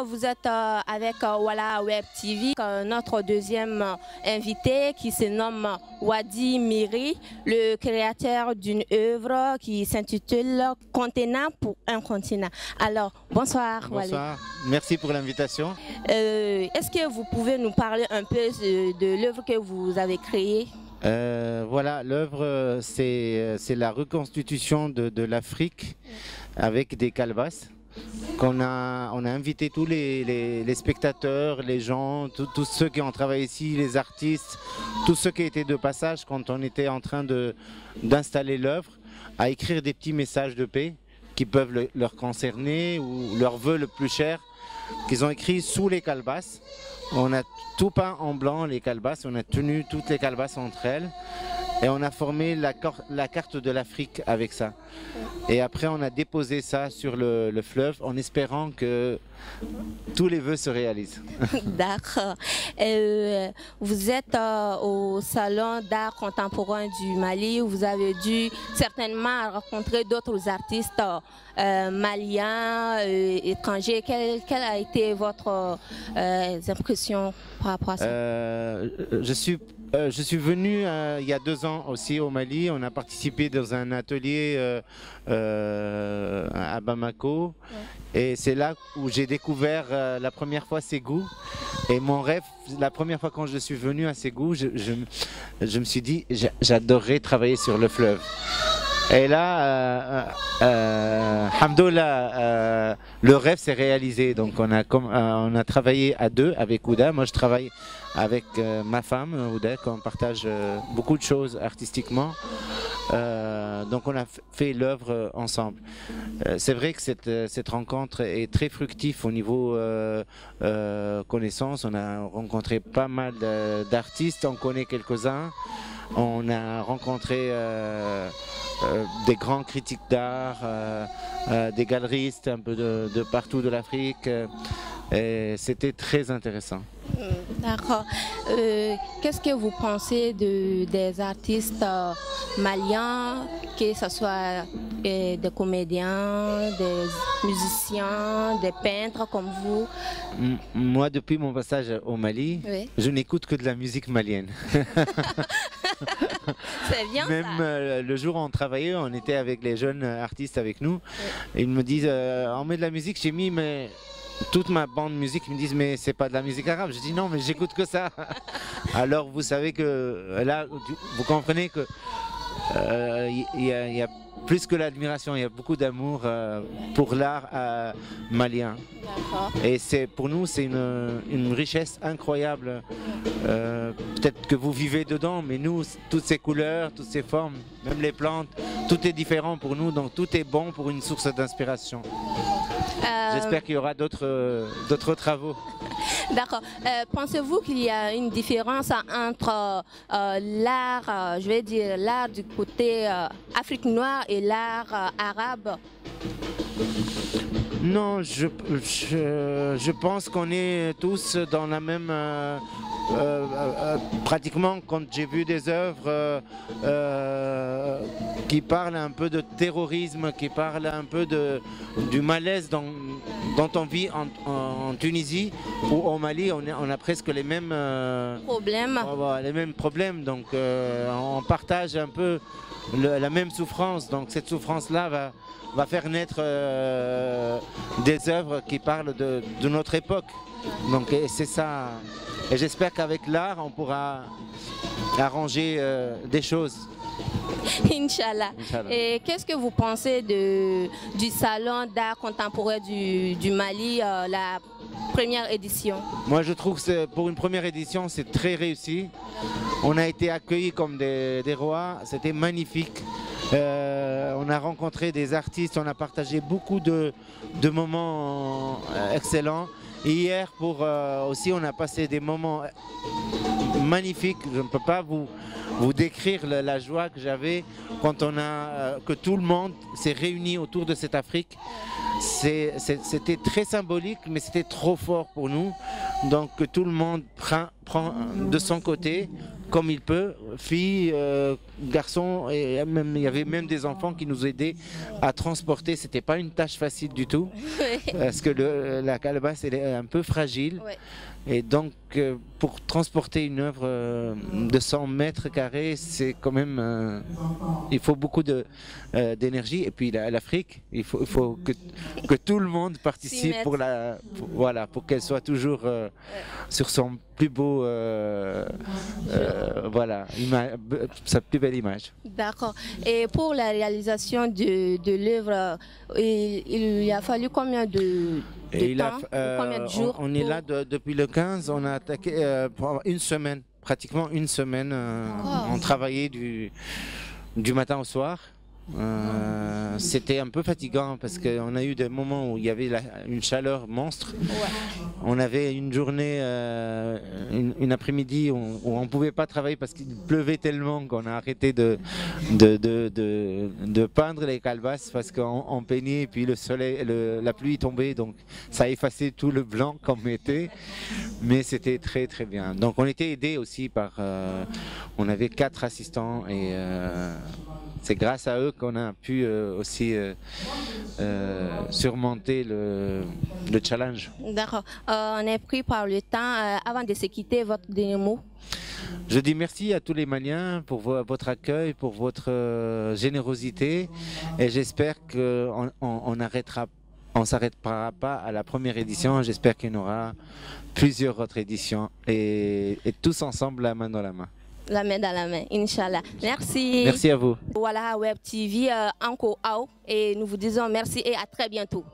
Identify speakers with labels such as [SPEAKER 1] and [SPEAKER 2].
[SPEAKER 1] Vous êtes euh, avec euh, Walla Web TV, euh, notre deuxième invité qui se nomme Wadi Miri, le créateur d'une œuvre qui s'intitule Contenant pour un continent. Alors, bonsoir,
[SPEAKER 2] Bonsoir, merci pour l'invitation.
[SPEAKER 1] Est-ce que vous pouvez nous parler un peu de, l'œuvre que vous avez créée?
[SPEAKER 2] Voilà, l'œuvre, c'est la reconstitution de, de l'Afrique avec des calvasses qu'on a, on a invité tous les, spectateurs, les gens, tous ceux qui ont travaillé ici, les artistes, tous ceux qui étaient de passage quand on était en train d'installer l'œuvre, à écrire des petits messages de paix qui peuvent leur concerner ou leur vœu le plus cher, qu'ils ont écrit sous les calebasses. On a tout peint en blanc les calebasses, on a tenu toutes les calebasses entre elles. Et on a formé la, carte de l'Afrique avec ça. Et après, on a déposé ça sur le, fleuve en espérant que tous les vœux se réalisent.
[SPEAKER 1] D'accord. Euh, vous êtes euh, au Salon d'art contemporain du Mali. Vous avez dû certainement rencontrer d'autres artistes euh, maliens, étrangers. Quelle, a été votre impression par rapport à ça?
[SPEAKER 2] Je suis euh, je suis venu euh, il y a deux ans aussi au Mali. On a participé dans un atelier euh, à Bamako. Et c'est là où j'ai découvert la première fois Ségou. Et mon rêve, la première fois quand je suis venu à Ségou, je, je me suis dit, j'adorerais travailler sur le fleuve. Et là, euh, euh, le rêve s'est réalisé. Donc on a, on a travaillé à deux avec Ouda. Moi je travaille avec ma femme Ouda, on partage beaucoup de choses artistiquement. donc on a fait l'œuvre ensemble. C'est vrai que cette, cette, rencontre est très fructive au niveau connaissance. On a rencontré pas mal d'artistes, on connaît quelques-uns. On a rencontré euh, euh, des grands critiques d'art, euh, des galeristes un peu de, partout de l'Afrique. Et c'était très intéressant.
[SPEAKER 1] D'accord. Qu'est-ce que vous pensez de, des artistes maliens, que ce soit des comédiens, des musiciens, des peintres comme vous?
[SPEAKER 2] Moi, depuis mon passage au Mali, je n'écoute que de la musique malienne.
[SPEAKER 1] C'est bien
[SPEAKER 2] Même euh, le jour où on travaillait, on était avec les jeunes artistes avec nous. ils me disent, euh, on met de la musique, j'ai mis mais toute ma bande musique, ils me disent mais c'est pas de la musique arabe. Je dis non mais j'écoute que ça. Alors vous savez que là, vous comprenez que euh, il y, a plus que l'admiration, il y a beaucoup d'amour euh, pour l'art euh, malien. Et c'est pour nous, c'est une, richesse incroyable. Peut-être que vous vivez dedans, mais nous, toutes ces couleurs, toutes ces formes, même les plantes, tout est différent pour nous, donc tout est bon pour une source d'inspiration. J'espère qu'il y aura d'autres travaux.
[SPEAKER 1] D'accord. Euh, pensez-vous qu'il y a une différence entre euh, l'art, euh, je vais dire, l'art du côté Afrique noire et l'art arabe?
[SPEAKER 2] Non, je, pense qu'on est tous dans la même pratiquement quand j'ai vu des œuvres qui parlent un peu de terrorisme, qui parlent un peu de, du malaise dont, on vit en, Tunisie ou au Mali, on, a presque les mêmes
[SPEAKER 1] problèmes.
[SPEAKER 2] les mêmes problèmes, donc on partage un peu la même souffrance. Donc cette souffrance-là va, va faire naître des œuvres qui parlent de, de notre époque. Donc c'est ça. Et j'espère qu'avec l'art, on pourra arranger euh, des choses.
[SPEAKER 1] Inch'Allah. Et qu'est-ce que vous pensez de, du salon d'art contemporain du, Mali, euh, la première édition?
[SPEAKER 2] Moi, je trouve que pour une première édition, c'est très réussi. On a été accueillis comme des, rois. C'était magnifique. Euh, on a rencontré des artistes, on a partagé beaucoup de, de moments excellents hier, euh, aussi, on a passé des moments magnifiques. Je ne peux pas vous, vous décrire la, joie que j'avais quand on a, euh, que tout le monde s'est réuni autour de cette Afrique. c'était très symbolique, mais c'était trop fort pour nous. Donc tout le monde prend, prend de son côté comme il peut, filles, euh, garçons, et même, il y avait même des enfants qui nous aidaient à transporter. C'était pas une tâche facile du tout, parce que la calebasse elle est un peu fragile. Et donc, euh, pour transporter une œuvre euh, de 100 mètres carrés, c'est quand même. Euh, il faut beaucoup d'énergie. Et puis, l'Afrique, il faut, il faut que, que, tout le monde participe pour, la, voilà, pour qu'elle soit toujours sur son plus beau. voilà, sa plus belle image.
[SPEAKER 1] D'accord. Et pour la réalisation de, de l'œuvre, il, il a fallu combien de et il a, euh,
[SPEAKER 2] on, est là depuis le 15, on a attaqué euh, une semaine, pratiquement une semaine. Euh, on travaillait du, du matin au soir. Euh, c'était un peu fatigant parce qu'on a eu des moments où il y avait une chaleur monstre. On avait une journée, euh, une, après-midi où, on ne pouvait pas travailler parce qu'il pleuvait tellement qu'on a arrêté de, de, de, de, peindre les calebasses parce qu'on peignait et puis le soleil, la pluie tombait donc ça effaçait tout le blanc qu'on mettait. Mais c'était très très bien. Donc on était aidé aussi par, euh, on avait quatre assistants et c'est grâce à eux qu'on a pu euh, aussi euh, euh, surmonter le, challenge.
[SPEAKER 1] D'accord. on est pris par le temps. avant de se quitter, votre dernier mot
[SPEAKER 2] je dis merci à tous les Maliens pour votre accueil, pour votre générosité et j'espère qu'on on, arrêtera on s'arrêtera pas à la première édition. J'espère qu'il y en aura plusieurs autres éditions et tous ensemble la main dans la main
[SPEAKER 1] la main dans la main, Inch'Allah. Merci.
[SPEAKER 2] Merci à vous.
[SPEAKER 1] Voilà, Web TV, euh, Anko Ao, et nous vous disons merci et à très bientôt.